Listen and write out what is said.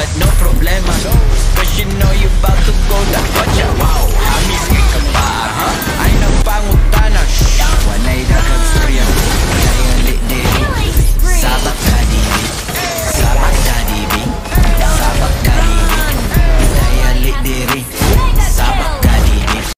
but no problema.